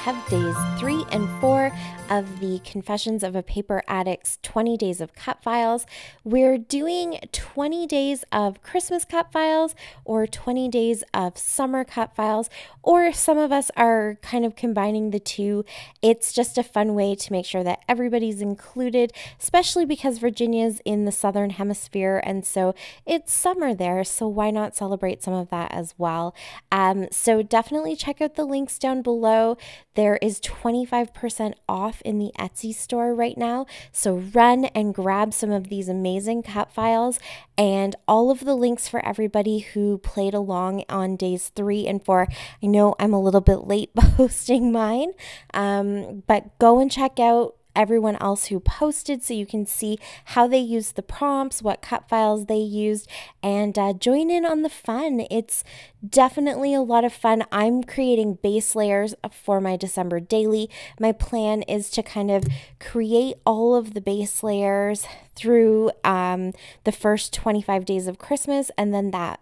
have days three and four of the Confessions of a Paper Addict's 20 Days of Cut Files. We're doing 20 days of Christmas cut files or 20 days of summer cut files, or some of us are kind of combining the two. It's just a fun way to make sure that everybody's included, especially because Virginia's in the southern hemisphere, and so it's summer there, so why not celebrate some of that as well? Um, so definitely check out the links down below. There is 25% off in the Etsy store right now. So run and grab some of these amazing cut files and all of the links for everybody who played along on days three and four. I know I'm a little bit late posting mine, um, but go and check out everyone else who posted so you can see how they used the prompts, what cut files they used, and uh, join in on the fun. It's definitely a lot of fun. I'm creating base layers for my December daily. My plan is to kind of create all of the base layers through um, the first 25 days of Christmas and then that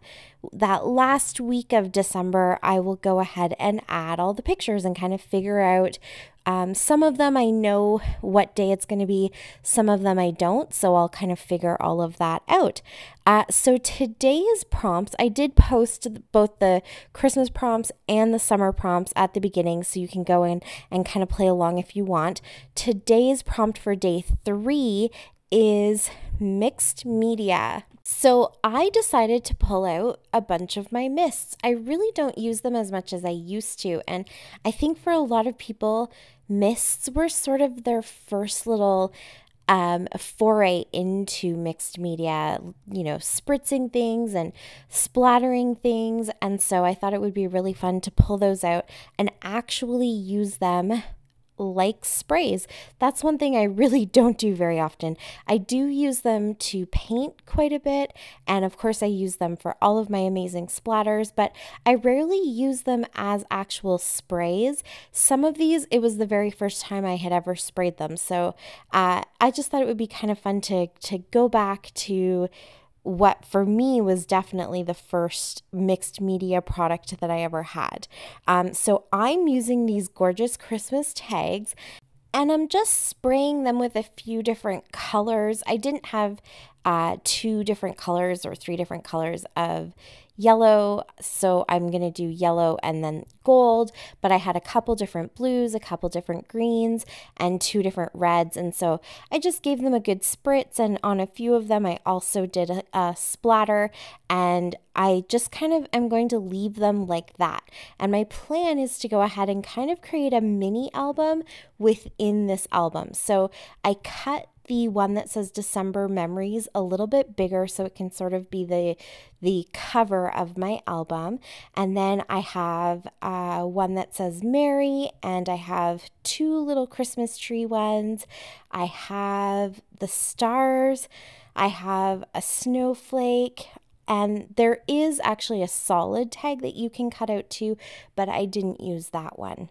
that last week of December, I will go ahead and add all the pictures and kind of figure out um, some of them I know what day it's going to be, some of them I don't, so I'll kind of figure all of that out. Uh, so today's prompts, I did post both the Christmas prompts and the summer prompts at the beginning, so you can go in and kind of play along if you want. Today's prompt for day three is mixed media. So I decided to pull out a bunch of my mists. I really don't use them as much as I used to. And I think for a lot of people, mists were sort of their first little um, foray into mixed media, you know, spritzing things and splattering things. And so I thought it would be really fun to pull those out and actually use them like sprays. That's one thing I really don't do very often. I do use them to paint quite a bit, and of course, I use them for all of my amazing splatters, but I rarely use them as actual sprays. Some of these, it was the very first time I had ever sprayed them, so uh, I just thought it would be kind of fun to, to go back to what for me was definitely the first mixed media product that I ever had. Um, so I'm using these gorgeous Christmas tags and I'm just spraying them with a few different colors. I didn't have uh, two different colors or three different colors of yellow. So I'm going to do yellow and then gold, but I had a couple different blues, a couple different greens, and two different reds. And so I just gave them a good spritz. And on a few of them, I also did a, a splatter. And I just kind of am going to leave them like that. And my plan is to go ahead and kind of create a mini album within this album. So I cut the one that says December Memories a little bit bigger so it can sort of be the the cover of my album. And then I have uh, one that says Merry, and I have two little Christmas tree ones. I have the stars. I have a snowflake. And there is actually a solid tag that you can cut out too, but I didn't use that one.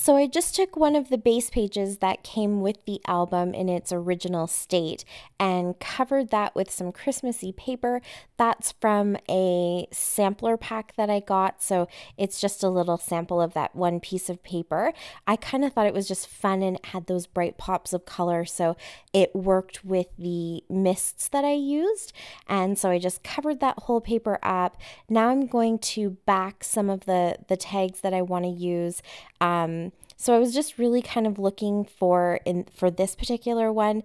So I just took one of the base pages that came with the album in its original state and covered that with some Christmassy paper. That's from a sampler pack that I got, so it's just a little sample of that one piece of paper. I kind of thought it was just fun and it had those bright pops of color, so it worked with the mists that I used. And so I just covered that whole paper up. Now I'm going to back some of the, the tags that I want to use. Um, so I was just really kind of looking for in for this particular one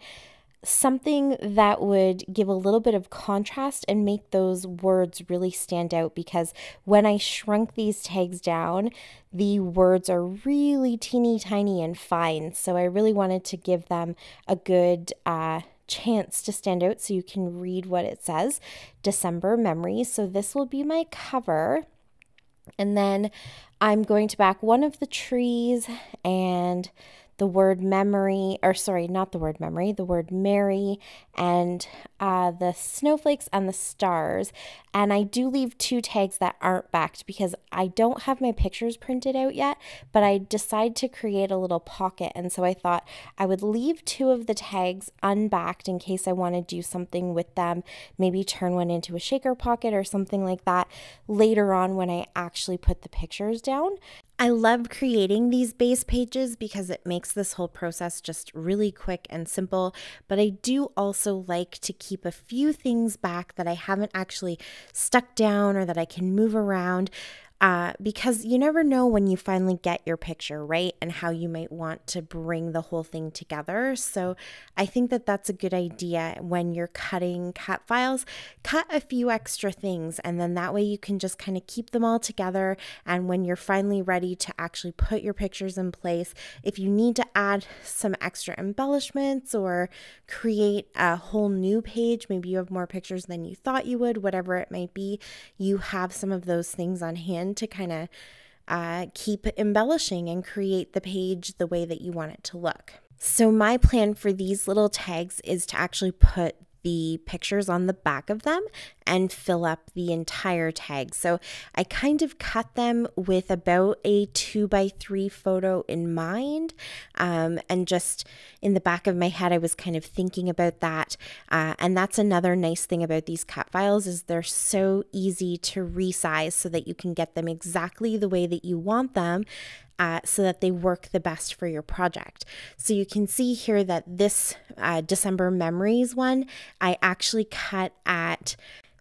something that would give a little bit of contrast and make those words really stand out because when I shrunk these tags down, the words are really teeny tiny and fine. So I really wanted to give them a good uh, chance to stand out so you can read what it says December Memories. So this will be my cover. And then I'm going to back one of the trees and the word memory, or sorry, not the word memory, the word Merry, and uh, the snowflakes and the stars. And I do leave two tags that aren't backed because I don't have my pictures printed out yet, but I decided to create a little pocket. And so I thought I would leave two of the tags unbacked in case I want to do something with them, maybe turn one into a shaker pocket or something like that later on when I actually put the pictures down. I love creating these base pages because it makes this whole process just really quick and simple. But I do also like to keep a few things back that I haven't actually stuck down or that I can move around uh, because you never know when you finally get your picture, right? And how you might want to bring the whole thing together. So I think that that's a good idea when you're cutting cut files. Cut a few extra things, and then that way you can just kind of keep them all together. And when you're finally ready to actually put your pictures in place, if you need to add some extra embellishments or create a whole new page, maybe you have more pictures than you thought you would, whatever it might be, you have some of those things on hand to kind of uh, keep embellishing and create the page the way that you want it to look. So, my plan for these little tags is to actually put the pictures on the back of them and fill up the entire tag. So I kind of cut them with about a two by three photo in mind. Um, and just in the back of my head, I was kind of thinking about that. Uh, and that's another nice thing about these cut files is they're so easy to resize so that you can get them exactly the way that you want them uh, so that they work the best for your project. So you can see here that this uh, December Memories one, I actually cut at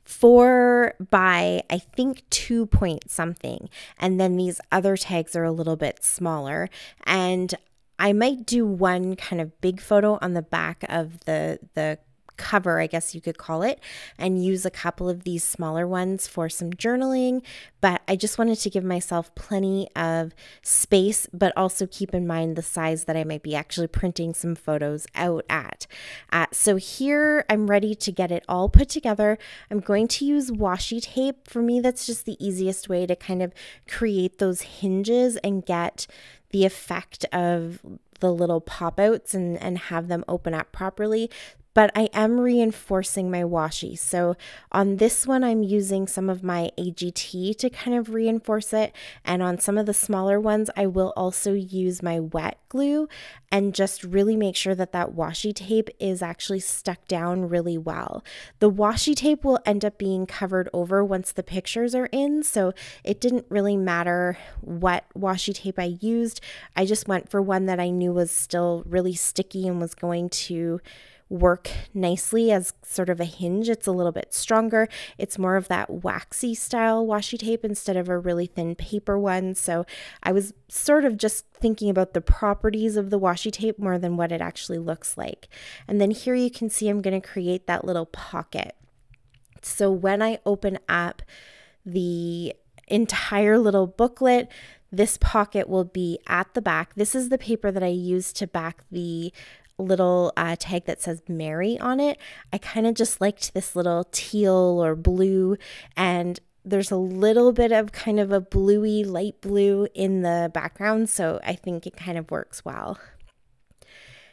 four by I think two point something. And then these other tags are a little bit smaller. And I might do one kind of big photo on the back of the the cover, I guess you could call it, and use a couple of these smaller ones for some journaling. But I just wanted to give myself plenty of space, but also keep in mind the size that I might be actually printing some photos out at. Uh, so here I'm ready to get it all put together. I'm going to use washi tape. For me, that's just the easiest way to kind of create those hinges and get the effect of the little pop outs and, and have them open up properly but I am reinforcing my washi. So on this one, I'm using some of my AGT to kind of reinforce it. And on some of the smaller ones, I will also use my wet glue and just really make sure that that washi tape is actually stuck down really well. The washi tape will end up being covered over once the pictures are in. So it didn't really matter what washi tape I used. I just went for one that I knew was still really sticky and was going to work nicely as sort of a hinge. It's a little bit stronger. It's more of that waxy style washi tape instead of a really thin paper one. So I was sort of just thinking about the properties of the washi tape more than what it actually looks like. And then here you can see I'm going to create that little pocket. So when I open up the entire little booklet, this pocket will be at the back. This is the paper that I used to back the little uh, tag that says Merry on it. I kind of just liked this little teal or blue, and there's a little bit of kind of a bluey light blue in the background, so I think it kind of works well.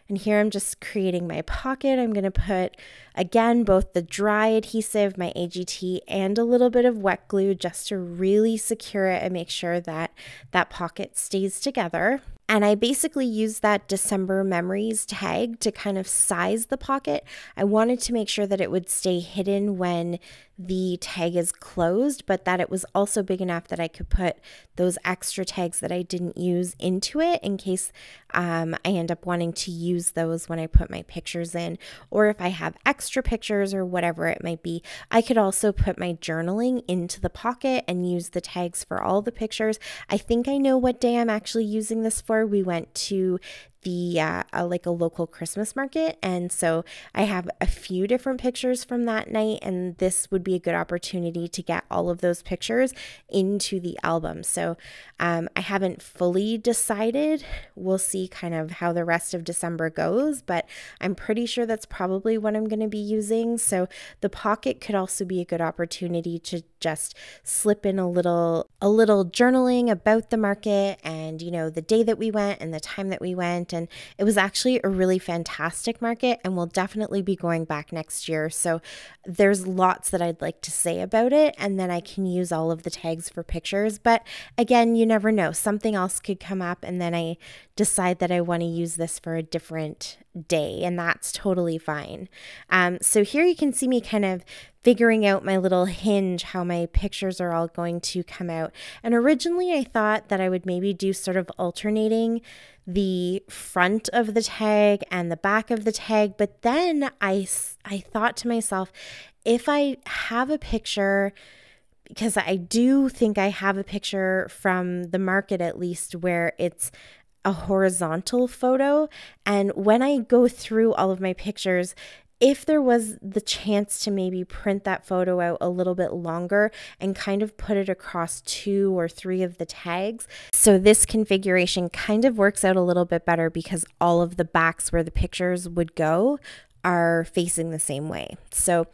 And here I'm just creating my pocket. I'm going to put, again, both the dry adhesive, my AGT, and a little bit of wet glue just to really secure it and make sure that that pocket stays together. And I basically used that December memories tag to kind of size the pocket. I wanted to make sure that it would stay hidden when the tag is closed, but that it was also big enough that I could put those extra tags that I didn't use into it in case um, I end up wanting to use those when I put my pictures in, or if I have extra pictures or whatever it might be. I could also put my journaling into the pocket and use the tags for all the pictures. I think I know what day I'm actually using this for we went to the uh, uh, like a local Christmas market, and so I have a few different pictures from that night, and this would be a good opportunity to get all of those pictures into the album. So um, I haven't fully decided. We'll see kind of how the rest of December goes, but I'm pretty sure that's probably what I'm going to be using. So the pocket could also be a good opportunity to just slip in a little a little journaling about the market and you know the day that we went and the time that we went and it was actually a really fantastic market, and we'll definitely be going back next year. So there's lots that I'd like to say about it, and then I can use all of the tags for pictures. But again, you never know. Something else could come up, and then I decide that I want to use this for a different day, and that's totally fine. Um, so here you can see me kind of figuring out my little hinge, how my pictures are all going to come out. And originally I thought that I would maybe do sort of alternating the front of the tag and the back of the tag, but then I, I thought to myself, if I have a picture, because I do think I have a picture from the market at least where it's a horizontal photo. And when I go through all of my pictures, if there was the chance to maybe print that photo out a little bit longer and kind of put it across two or three of the tags. So this configuration kind of works out a little bit better because all of the backs where the pictures would go are facing the same way. So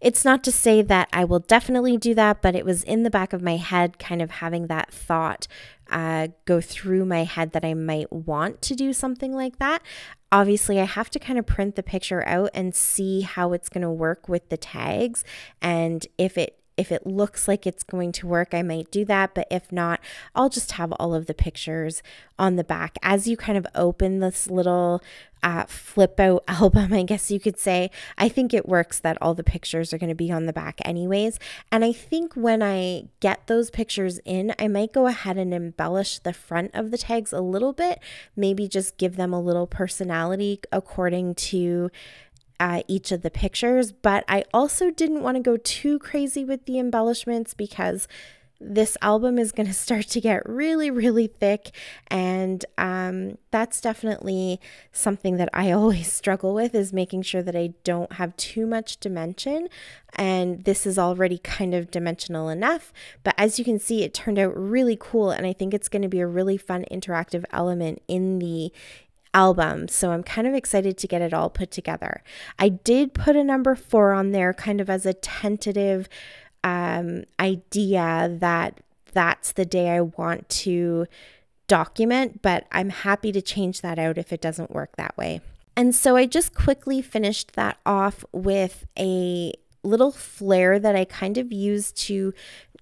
it's not to say that I will definitely do that, but it was in the back of my head, kind of having that thought uh, go through my head that I might want to do something like that. Obviously, I have to kind of print the picture out and see how it's going to work with the tags. And if it if it looks like it's going to work, I might do that. But if not, I'll just have all of the pictures on the back. As you kind of open this little uh, flip out album, I guess you could say, I think it works that all the pictures are going to be on the back anyways. And I think when I get those pictures in, I might go ahead and embellish the front of the tags a little bit, maybe just give them a little personality according to uh, each of the pictures, but I also didn't want to go too crazy with the embellishments because this album is going to start to get really, really thick. And um, that's definitely something that I always struggle with is making sure that I don't have too much dimension. And this is already kind of dimensional enough. But as you can see, it turned out really cool. And I think it's going to be a really fun interactive element in the album. So I'm kind of excited to get it all put together. I did put a number four on there kind of as a tentative um, idea that that's the day I want to document, but I'm happy to change that out if it doesn't work that way. And so I just quickly finished that off with a little flare that I kind of used to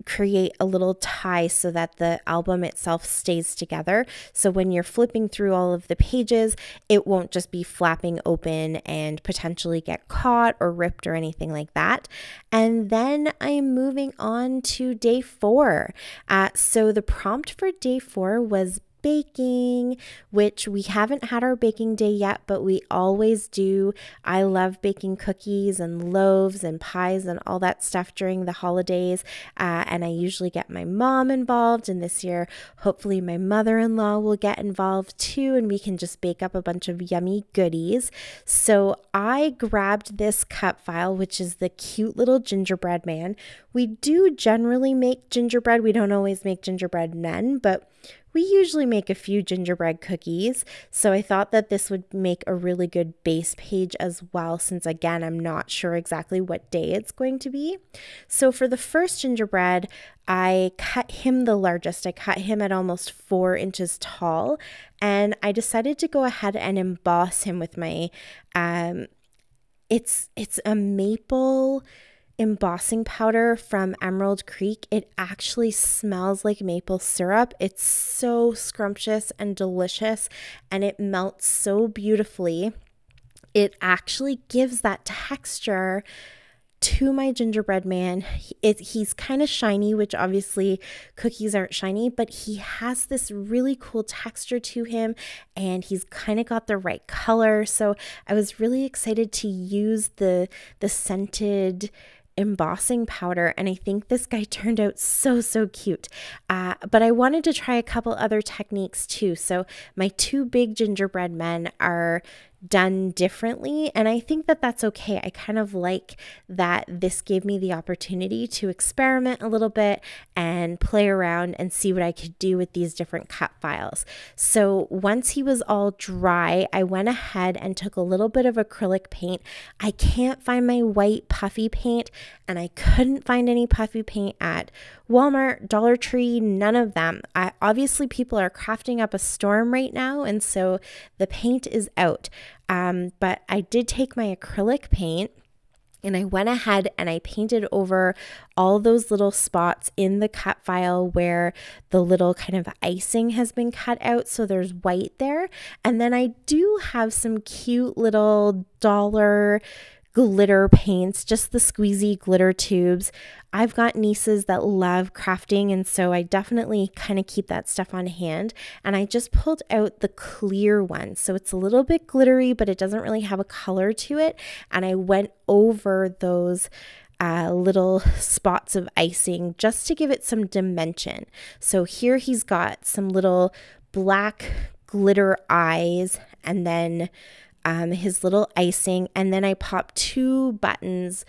create a little tie so that the album itself stays together. So when you're flipping through all of the pages, it won't just be flapping open and potentially get caught or ripped or anything like that. And then I'm moving on to day four. Uh, so the prompt for day four was baking, which we haven't had our baking day yet, but we always do. I love baking cookies and loaves and pies and all that stuff during the holidays. Uh, and I usually get my mom involved. And this year, hopefully, my mother in law will get involved too. And we can just bake up a bunch of yummy goodies. So I grabbed this cut file, which is the cute little gingerbread man. We do generally make gingerbread. We don't always make gingerbread men, but we usually make a few gingerbread cookies, so I thought that this would make a really good base page as well, since again, I'm not sure exactly what day it's going to be. So for the first gingerbread, I cut him the largest. I cut him at almost four inches tall, and I decided to go ahead and emboss him with my, um, it's it's a maple embossing powder from Emerald Creek. It actually smells like maple syrup. It's so scrumptious and delicious, and it melts so beautifully. It actually gives that texture to my gingerbread man. It, he's kind of shiny, which obviously cookies aren't shiny, but he has this really cool texture to him and he's kind of got the right color. So I was really excited to use the the scented embossing powder and I think this guy turned out so so cute. Uh, but I wanted to try a couple other techniques too. So my two big gingerbread men are done differently. And I think that that's okay. I kind of like that this gave me the opportunity to experiment a little bit and play around and see what I could do with these different cut files. So once he was all dry, I went ahead and took a little bit of acrylic paint. I can't find my white puffy paint and I couldn't find any puffy paint at Walmart, Dollar Tree, none of them. I, obviously, people are crafting up a storm right now, and so the paint is out. Um, but I did take my acrylic paint and I went ahead and I painted over all those little spots in the cut file where the little kind of icing has been cut out. So there's white there. And then I do have some cute little dollar glitter paints, just the squeezy glitter tubes. I've got nieces that love crafting, and so I definitely kind of keep that stuff on hand. And I just pulled out the clear one. So it's a little bit glittery, but it doesn't really have a color to it. And I went over those uh, little spots of icing just to give it some dimension. So here he's got some little black glitter eyes and then um, his little icing, and then I pop two buttons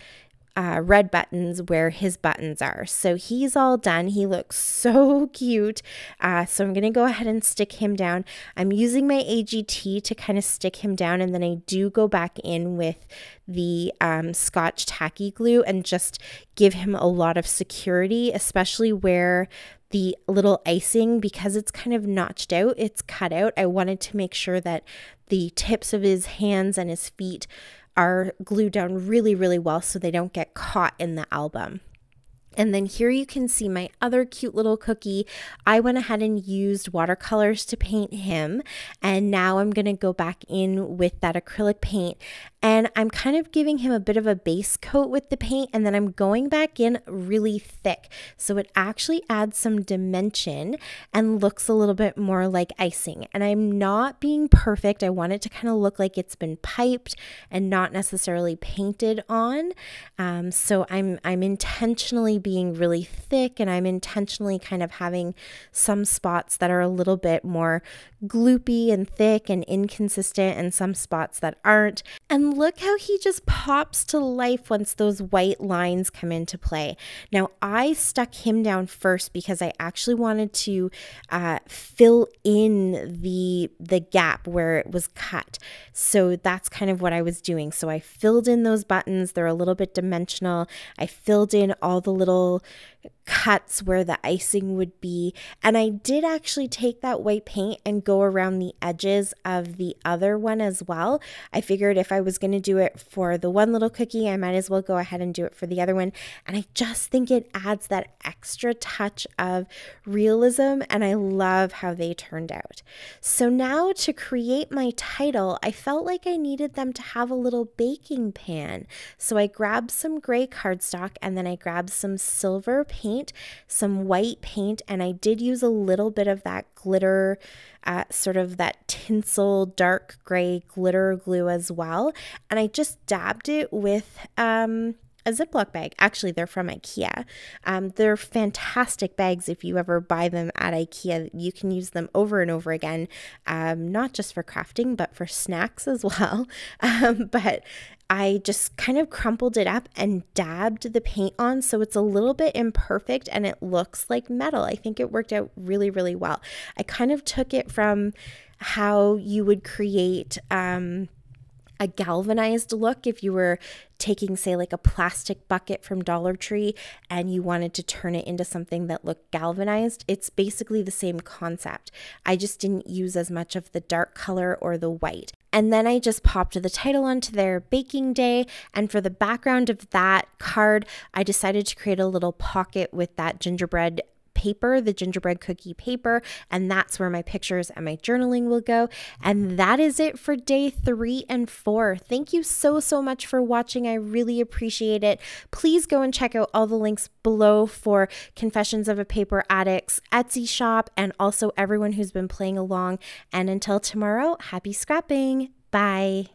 uh, red buttons where his buttons are. So he's all done. He looks so cute. Uh, so I'm going to go ahead and stick him down. I'm using my AGT to kind of stick him down, and then I do go back in with the um, Scotch tacky glue and just give him a lot of security, especially where the little icing, because it's kind of notched out, it's cut out. I wanted to make sure that the tips of his hands and his feet are glued down really, really well so they don't get caught in the album. And then here you can see my other cute little cookie. I went ahead and used watercolors to paint him. And now I'm going to go back in with that acrylic paint and I'm kind of giving him a bit of a base coat with the paint and then I'm going back in really thick. So it actually adds some dimension and looks a little bit more like icing. And I'm not being perfect. I want it to kind of look like it's been piped and not necessarily painted on. Um, so I'm, I'm intentionally being really thick and I'm intentionally kind of having some spots that are a little bit more gloopy and thick and inconsistent and some spots that aren't. And look how he just pops to life once those white lines come into play. Now, I stuck him down first because I actually wanted to uh, fill in the, the gap where it was cut. So that's kind of what I was doing. So I filled in those buttons. They're a little bit dimensional. I filled in all the little cuts where the icing would be. And I did actually take that white paint and go around the edges of the other one as well. I figured if I was going to do it for the one little cookie, I might as well go ahead and do it for the other one. And I just think it adds that extra touch of realism, and I love how they turned out. So now to create my title, I felt like I needed them to have a little baking pan. So I grabbed some gray cardstock and then I grabbed some silver paint, some white paint, and I did use a little bit of that glitter, uh, sort of that tinsel dark gray glitter glue as well. And I just dabbed it with um, a Ziploc bag. Actually, they're from IKEA. Um, they're fantastic bags if you ever buy them at IKEA. You can use them over and over again, um, not just for crafting, but for snacks as well. Um, but I just kind of crumpled it up and dabbed the paint on so it's a little bit imperfect and it looks like metal. I think it worked out really, really well. I kind of took it from how you would create. Um, a galvanized look if you were taking, say, like a plastic bucket from Dollar Tree and you wanted to turn it into something that looked galvanized. It's basically the same concept. I just didn't use as much of the dark color or the white. And then I just popped the title onto their baking day. And for the background of that card, I decided to create a little pocket with that gingerbread paper, the gingerbread cookie paper, and that's where my pictures and my journaling will go. And that is it for day three and four. Thank you so, so much for watching. I really appreciate it. Please go and check out all the links below for Confessions of a Paper Addict's Etsy shop and also everyone who's been playing along. And until tomorrow, happy scrapping. Bye.